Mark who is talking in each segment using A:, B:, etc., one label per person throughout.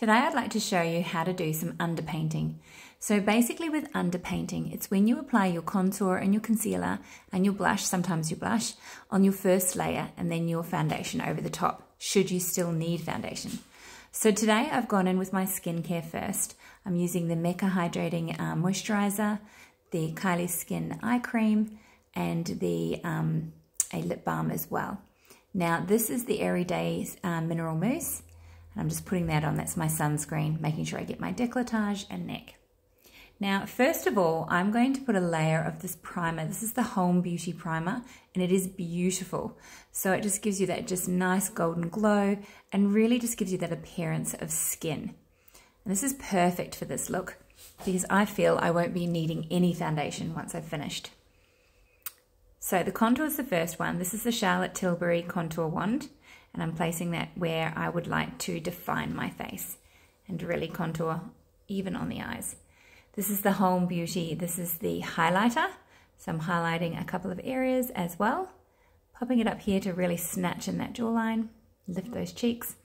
A: Today I'd like to show you how to do some underpainting. So basically with underpainting, it's when you apply your contour and your concealer and your blush, sometimes your blush, on your first layer and then your foundation over the top, should you still need foundation. So today I've gone in with my skincare first. I'm using the Mecca Hydrating uh, Moisturizer, the Kylie Skin Eye Cream, and the um, a lip balm as well. Now this is the Airyday uh, Mineral Mousse and I'm just putting that on, that's my sunscreen, making sure I get my decolletage and neck. Now, first of all, I'm going to put a layer of this primer. This is the Holme Beauty Primer, and it is beautiful. So it just gives you that just nice golden glow and really just gives you that appearance of skin. And this is perfect for this look because I feel I won't be needing any foundation once I've finished. So the contour is the first one. This is the Charlotte Tilbury Contour Wand and I'm placing that where I would like to define my face and really contour even on the eyes. This is the Holme Beauty, this is the highlighter. So I'm highlighting a couple of areas as well, popping it up here to really snatch in that jawline, lift those cheeks.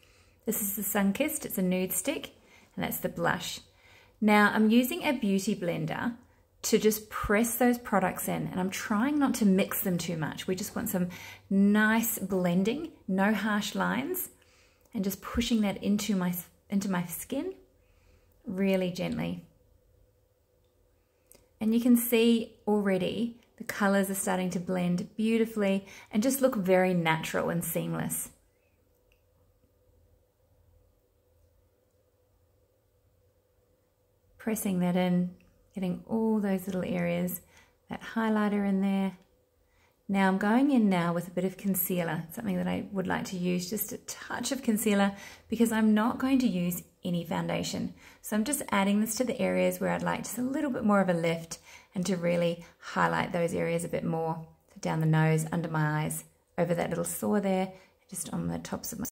A: This is the Sunkissed, it's a nude stick, and that's the blush. Now I'm using a beauty blender to just press those products in and I'm trying not to mix them too much. We just want some nice blending, no harsh lines and just pushing that into my, into my skin really gently. And you can see already the colors are starting to blend beautifully and just look very natural and seamless. Pressing that in getting all those little areas, that highlighter in there. Now I'm going in now with a bit of concealer, something that I would like to use, just a touch of concealer, because I'm not going to use any foundation. So I'm just adding this to the areas where I'd like just a little bit more of a lift and to really highlight those areas a bit more. So down the nose, under my eyes, over that little sore there, just on the tops of my